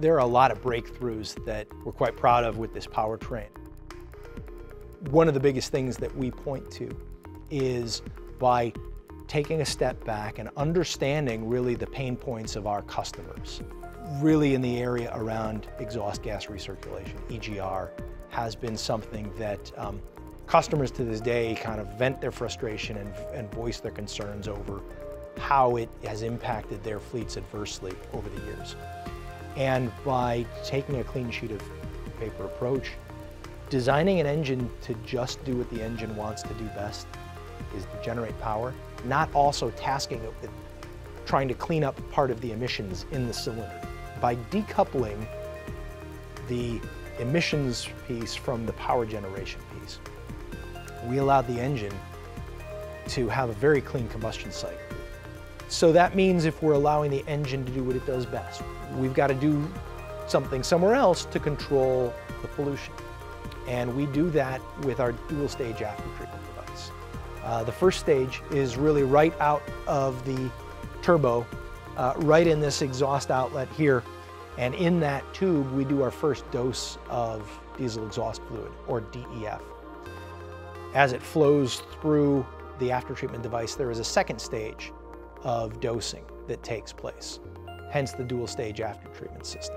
There are a lot of breakthroughs that we're quite proud of with this powertrain. One of the biggest things that we point to is by taking a step back and understanding really the pain points of our customers. Really in the area around exhaust gas recirculation, EGR, has been something that um, customers to this day kind of vent their frustration and, and voice their concerns over how it has impacted their fleets adversely over the years. And by taking a clean sheet of paper approach, designing an engine to just do what the engine wants to do best is to generate power, not also tasking it with trying to clean up part of the emissions in the cylinder. By decoupling the emissions piece from the power generation piece, we allowed the engine to have a very clean combustion cycle. So that means if we're allowing the engine to do what it does best, we've got to do something somewhere else to control the pollution. And we do that with our dual stage aftertreatment device. Uh, the first stage is really right out of the turbo, uh, right in this exhaust outlet here. And in that tube, we do our first dose of diesel exhaust fluid, or DEF. As it flows through the after treatment device, there is a second stage of dosing that takes place, hence the dual stage after treatment system.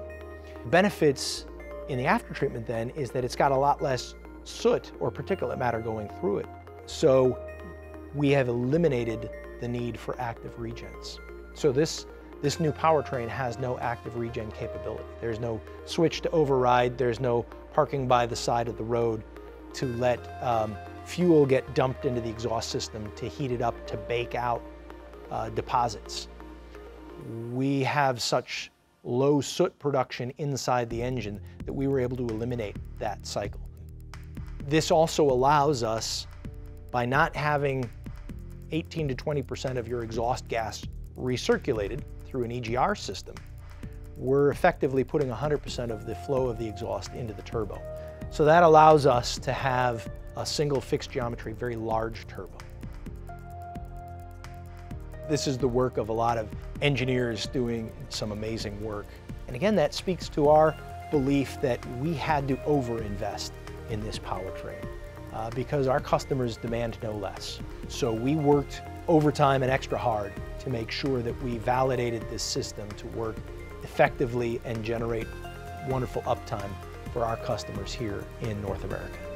Benefits in the after treatment then is that it's got a lot less soot or particulate matter going through it. So we have eliminated the need for active regens. So this, this new powertrain has no active regen capability. There's no switch to override, there's no parking by the side of the road to let um, fuel get dumped into the exhaust system to heat it up to bake out uh, deposits. We have such low soot production inside the engine that we were able to eliminate that cycle. This also allows us, by not having 18 to 20% of your exhaust gas recirculated through an EGR system, we're effectively putting 100% of the flow of the exhaust into the turbo. So that allows us to have a single fixed geometry, very large turbo. This is the work of a lot of engineers doing some amazing work. And again, that speaks to our belief that we had to overinvest in this powertrain uh, because our customers demand no less. So we worked overtime and extra hard to make sure that we validated this system to work effectively and generate wonderful uptime for our customers here in North America.